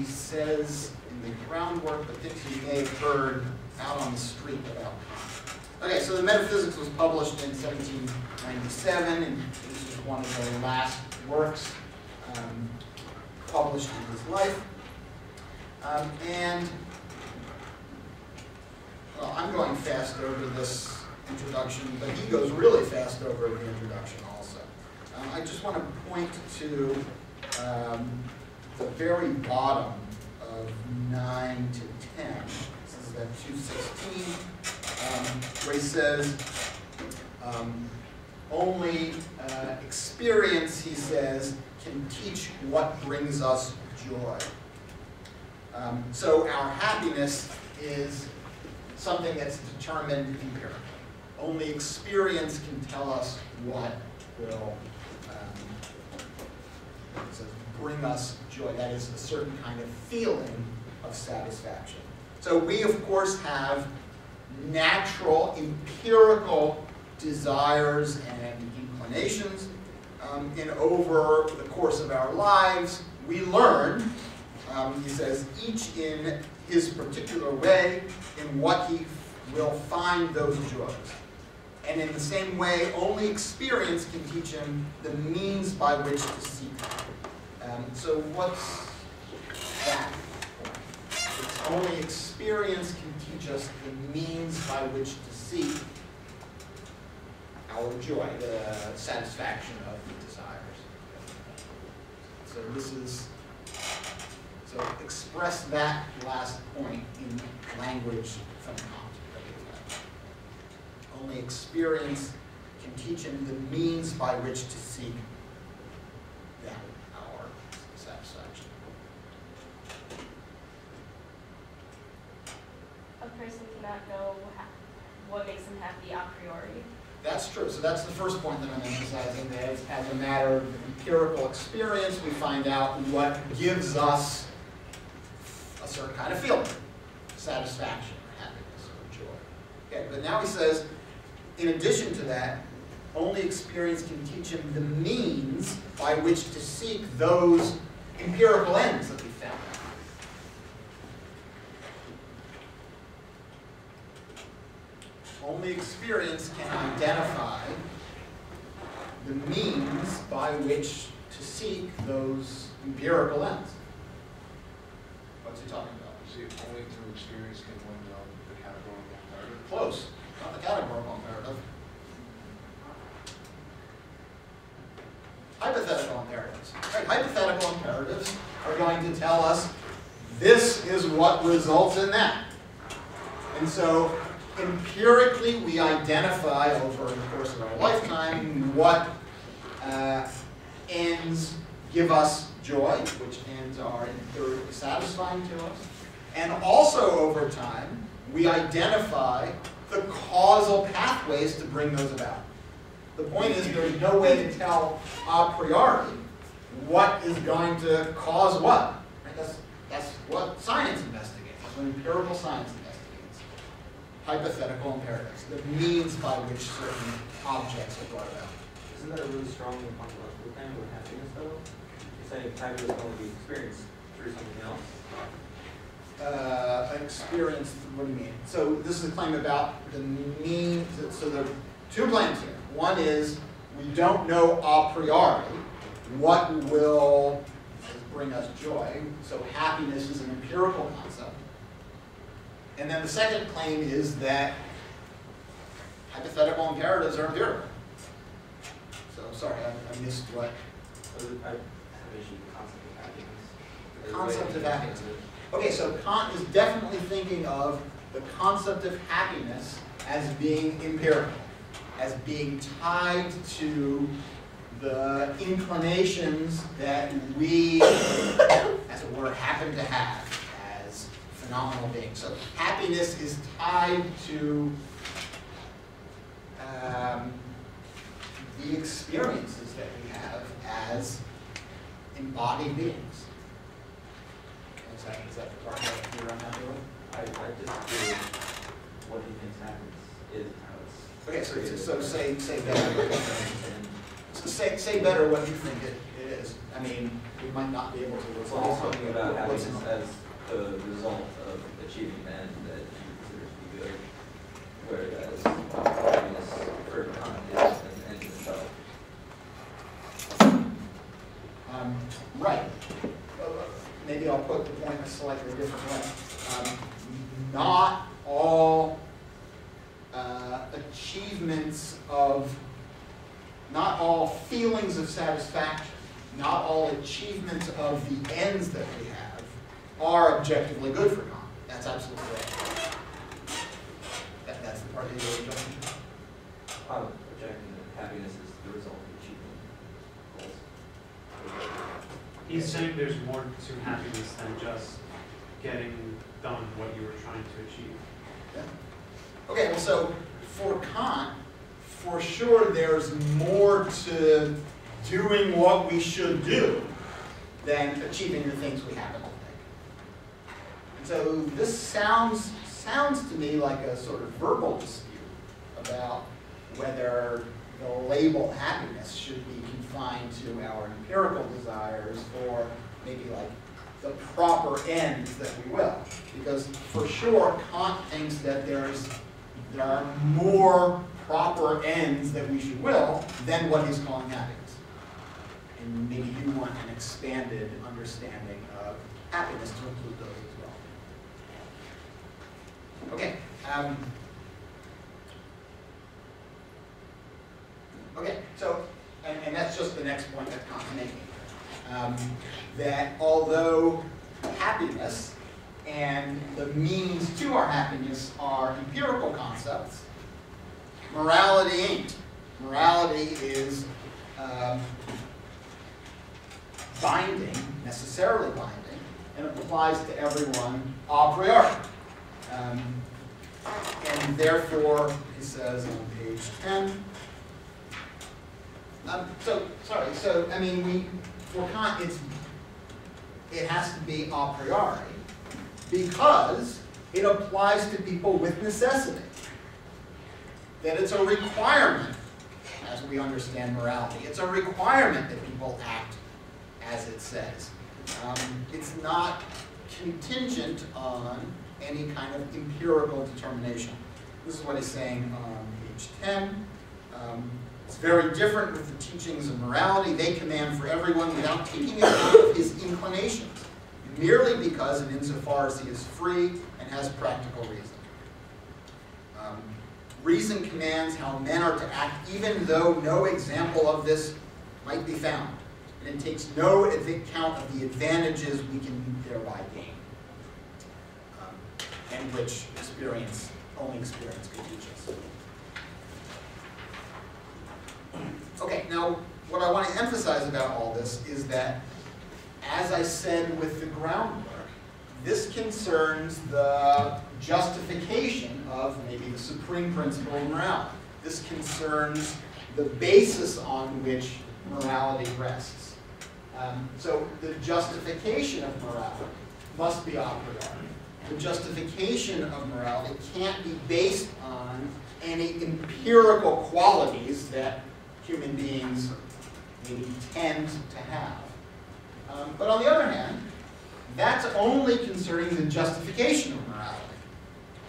he says in the groundwork, things you may have heard out on the street about. Okay, so the Metaphysics was published in 1797, and this is one of the last works um, published in his life. Um, and, well, I'm going fast over this introduction, but he goes really fast over the introduction also. Um, I just want to point to um, the very bottom of 9 to 10. This is at 216, um, where he says, um, only uh, experience, he says, can teach what brings us joy. Um, so our happiness is something that's determined empirically. Only experience can tell us what will um, bring us joy. That is a certain kind of feeling of satisfaction. So we, of course, have natural, empirical desires and inclinations. Um, and over the course of our lives, we learn, um, he says, each in his particular way, in what he will find those joys. And in the same way, only experience can teach him the means by which to seek them. Um, so what's that? It's only experience can teach us the means by which to seek our joy, the satisfaction of the desires. So this is, so express that last point in language from. Only experience can teach him the means by which to seek that, our satisfaction. A person cannot know what makes them happy a priori. That's true. So that's the first point that I'm emphasizing. That as, a matter of empirical experience, we find out what gives us a certain kind of feeling, satisfaction, or happiness, or joy. Okay, but now he says in addition to that, only experience can teach him the means by which to seek those empirical ends that we found. Only experience can identify the means by which to seek those empirical ends. What's he talking about? See, only through experience can one know the categorical imperative. Close not the categorical imperative. Hypothetical imperatives. Right, hypothetical imperatives are going to tell us this is what results in that. And so empirically we identify over the course of our lifetime what uh, ends give us joy, which ends are empirically satisfying to us. And also over time, we identify the causal pathways to bring those about. The point is there's no way to tell a priori what is going to cause what. Right? That's, that's what science investigates. That's what empirical science. Hypothetical imperatives, the means by which certain objects are brought about. Isn't that a really strong ontological thing with happiness though? You're saying happiness can only be experienced through something else? uh, experience, what do you mean? So this is a claim about the mean, so there are two claims here. One is we don't know a priori what will bring us joy, so happiness is an empirical concept. And then the second claim is that hypothetical imperatives are empirical. So sorry, I, I missed what. I have concept of happiness. The concept of happiness. Okay, so Kant is definitely thinking of the concept of happiness as being empirical, as being tied to the inclinations that we, as it were, happen to have phenomenal beings. So happiness is tied to um, the experiences that we have as embodied beings that, is that the part that you're unhappy with? I, I disagree what he thinks happens is how it's. Okay, so, so say, say better. So say, say better what you think it, it is. I mean, we might not be able to So resolve. he's talking about happiness as the result achieving end that he considers to be good, whereas happiness for Kant is an end in itself. Um, Right. Uh, Maybe I'll put the point a slightly different way. Um, Not all uh, achievements of, not all feelings of satisfaction, not all achievements of the ends that we have are objectively good for Kant. That's absolutely right. That, that's the part that you're objecting to. I'm projecting that happiness is the result of achieving goals. He's saying there's more to happiness than just getting done what you were trying to achieve. Yeah. Okay, well, so for Kant, for sure, there's more to doing what we should do than achieving the things we happen to think. And so this sounds, sounds to me like a sort of verbal dispute about whether the label happiness should be confined to our empirical desires or maybe like the proper ends that we will. Because for sure, Kant thinks that there's, there are more proper ends that we should will than what he's calling happiness. And maybe you want an expanded understanding of happiness to include those as well. Okay. Um, okay, so, and, and that's just the next point that Kant's making. Um, that although happiness and the means to our happiness are empirical concepts, morality ain't. Morality is um, binding, necessarily binding, and applies to everyone a priori. Um, and therefore, he says on page 10, um, so, sorry, so, I mean, we, for Kant, it's, it has to be a priori because it applies to people with necessity. That it's a requirement, as we understand morality, it's a requirement that people act as it says. Um, it's not contingent on any kind of empirical determination. This is what he's saying on page 10. Um, it's very different with the teachings of morality. They command for everyone without taking into account his inclinations, merely because and insofar as he is free and has practical reason. Um, reason commands how men are to act, even though no example of this might be found. And it takes no account of the advantages we can thereby gain, um, and which experience, only experience could teach us. Okay, now what I want to emphasize about all this is that, as I said with the groundwork, this concerns the justification of maybe the supreme principle of morality. This concerns the basis on which morality rests. Um, so the justification of morality must be priori. The justification of morality can't be based on any empirical qualities that human beings maybe tend to have. Um, but on the other hand, that's only concerning the justification of morality,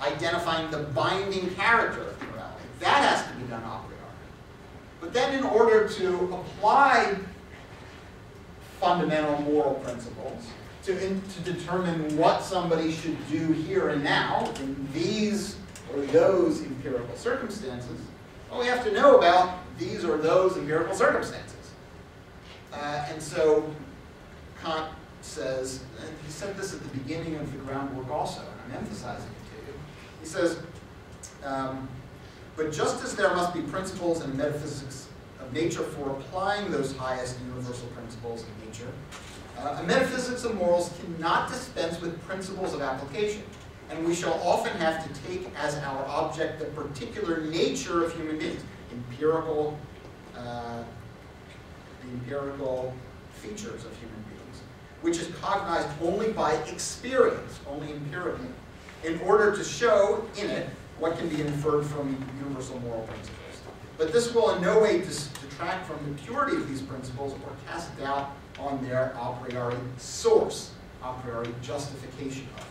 identifying the binding character of morality. That has to be done a priori. But then in order to apply fundamental moral principles, to, in, to determine what somebody should do here and now in these or those empirical circumstances, well, we have to know about these or those empirical circumstances. Uh, and so Kant says, and he said this at the beginning of the groundwork also, and I'm emphasizing it to you. He says, um, but just as there must be principles in metaphysics of nature for applying those highest universal principles of nature, uh, a metaphysics of morals cannot dispense with principles of application, and we shall often have to take as our object the particular nature of human beings, empirical, uh, the empirical features of human beings, which is cognized only by experience, only empirically, in order to show in it what can be inferred from universal moral principles. But this will in no way detract from the purity of these principles or cast doubt on their a priori source, a priori justification of them.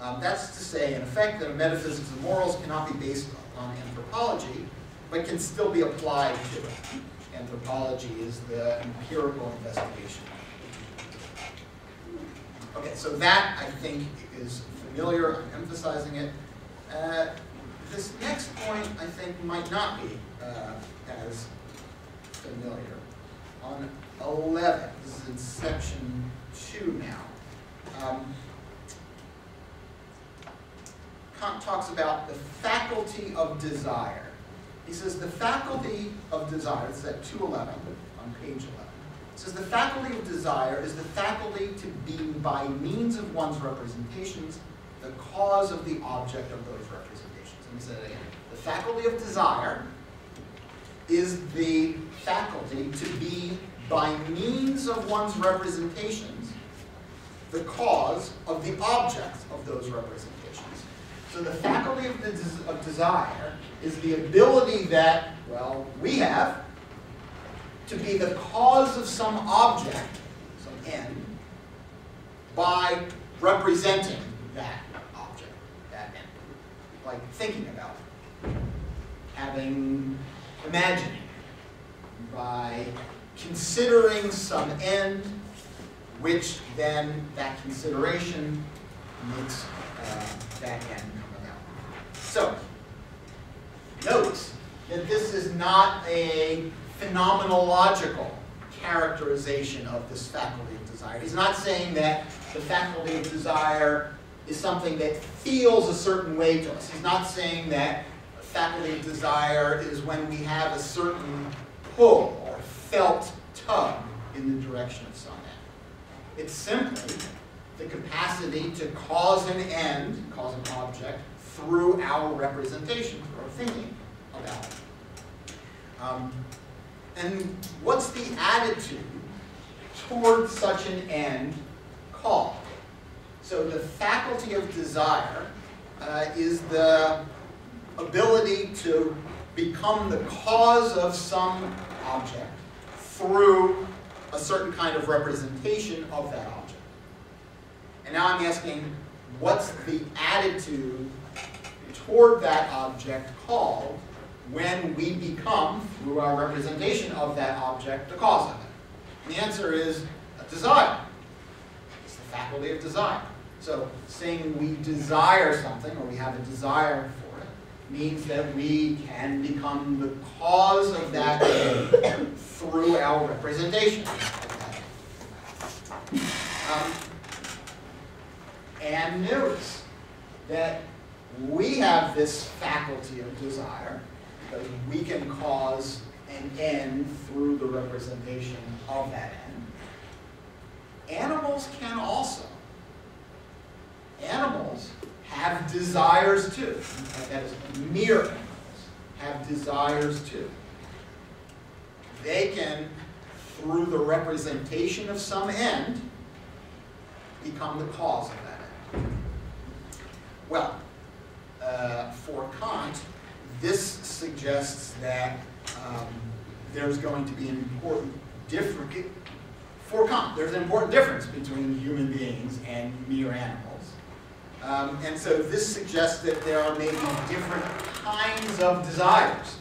Um, that's to say, in effect, that a metaphysics of morals cannot be based on anthropology, but can still be applied to it. Anthropology is the empirical investigation. Okay, so that, I think, is familiar, I'm emphasizing it. Uh, this next point, I think, might not be uh, as familiar. On 11, this is in section 2 now. Um, Kant talks about the faculty of desire. He says the faculty of desire, is at 211 on page 11. It says the faculty of desire is the faculty to be by means of one's representations the cause of the object of those representations. Let me say again. The faculty of desire is the faculty to be by means of one's representations the cause of the object of those representations. So the faculty of, the of desire is the ability that, well, we have to be the cause of some object, some end, by representing that object, that end. Like thinking about it, having, imagining, by considering some end, which then that consideration makes uh, that end. So, notice that this is not a phenomenological characterization of this faculty of desire. He's not saying that the faculty of desire is something that feels a certain way to us. He's not saying that faculty of desire is when we have a certain pull or felt tug in the direction of some end. It's simply the capacity to cause an end, cause an object, through our representation, through our thinking about it. Um, and what's the attitude toward such an end called? So the faculty of desire uh, is the ability to become the cause of some object through a certain kind of representation of that object. And now I'm asking, what's the attitude toward that object called when we become, through our representation of that object, the cause of it? And the answer is a desire. It's the faculty of desire. So saying we desire something, or we have a desire for it, means that we can become the cause of that through our representation. Um, and notice that we have this faculty of desire that we can cause an end through the representation of that end. Animals can also. Animals have desires too. That is, mere animals have desires too. They can, through the representation of some end, become the cause of that end. Well, uh, for Kant, this suggests that um, there's going to be an important difference. For Kant, there's an important difference between human beings and mere animals. Um, and so this suggests that there are maybe different kinds of desires.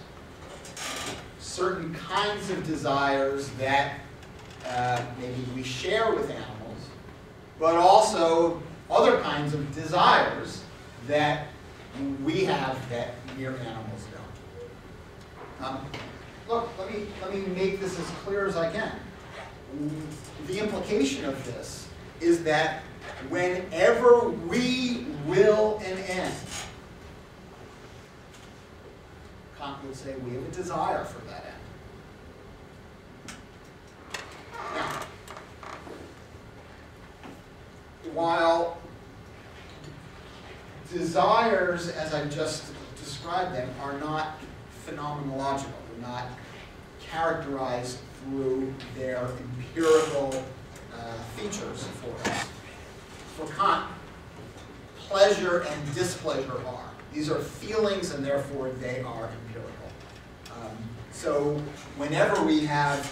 Certain kinds of desires that uh, maybe we share with animals, but also other kinds of desires that we have that mere animals don't. Um, look, let me, let me make this as clear as I can. The implication of this is that whenever we will an end, Kant would say we have a desire for that end. Now, while desires, as I just described them, are not phenomenological, they're not characterized through their empirical uh, features for us. For Kant, pleasure and displeasure are. These are feelings and therefore they are empirical. Um, so whenever we have